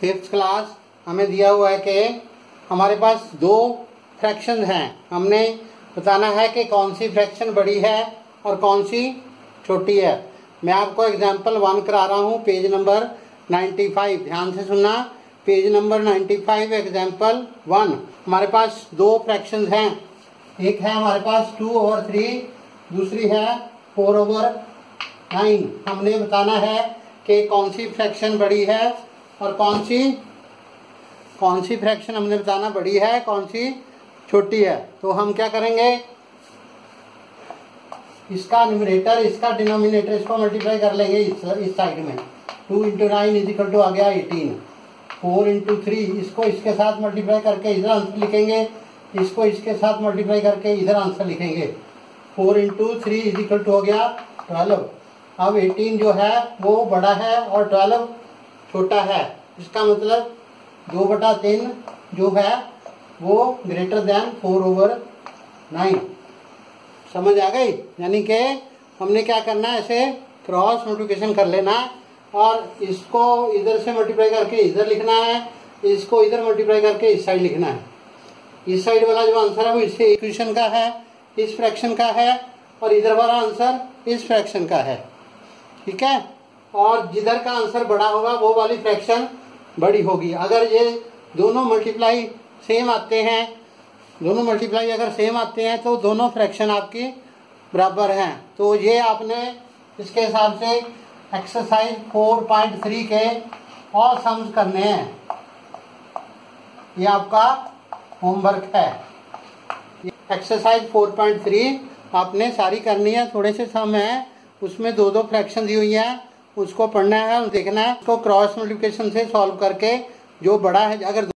Fifth class हमें दिया हुआ है कि हमारे पास दो फ्रैक्शन हैं। हमने बताना है कि कौन सी फ्रैक्शन बड़ी है और कौन सी छोटी है। मैं आपको एग्ज़ाम्पल वन करा रहा हूँ पेज नंबर 95 ध्यान से सुनना। पेज नंबर 95 एग्ज़ाम्पल वन हमारे पास दो फ्रैक्शन हैं। एक है हमारे पास टू ओवर थ्री दूसरी है फोर ओवर नाइन हमने बताना है कि कौन सी फ्रैक्शन बड़ी है और कौन सी? कौन सी फ्रैक्शन हमने बताना बड़ी है, कौन सी? छोटी है। तो हम क्या करेंगे? इसका न्यूमरेटर इसका डिनोमिनेटर इसको मल्टीप्लाई कर लेंगे इस इस साइड में। Two into nine is equal two आ गया एटीन फोर इंटू थ्री इसको इसके साथ मल्टीप्लाई करके इधर आंसर लिखेंगे। इसको इसके साथ मल्टीप्लाई करके इधर आंसर लिखेंगे। Four into three is equal two हो गया ट्वेल्व अब एटीन जो है, वो बड़ा है और ट्वेल्व छोटा है। इसका मतलब दो बटा तीन जो है, वो greater than four over nine समझ आ गई? यानी कि हमने क्या करना है ऐसे क्रॉस मल्टीप्लिकेशन कर लेना और इसको इधर से मल्टीप्लाई करके इधर लिखना है, इसको इधर मल्टीप्लाई करके इस साइड लिखना है। इस साइड वाला जो आंसर है, वो इस इक्वेशन का है, इस फ्रैक्शन का है और इधर वाला आंसर इस फ्रैक्शन का है। ठीक है? और जिधर का आंसर बड़ा होगा, वो वाली फ्रैक्शन बड़ी होगी। अगर ये दोनों मल्टीप्लाई सेम आते हैं, दोनों मल्टीप्लाई अगर सेम आते हैं तो दोनों फ्रैक्शन आपकी बराबर हैं। तो ये आपने इसके हिसाब से एक्सरसाइज 4.3 के और सम्स करने हैं। ये आपका होमवर्क है। एक्सरसाइज 4.3 आपने सारी करनी है, थोड़े से सम है, उसमें दो दो फ्रैक्शन दी हुई है। उसको पढ़ना है देखना है, उसको क्रॉस मल्टीप्लिकेशन से सॉल्व करके जो बड़ा है, अगर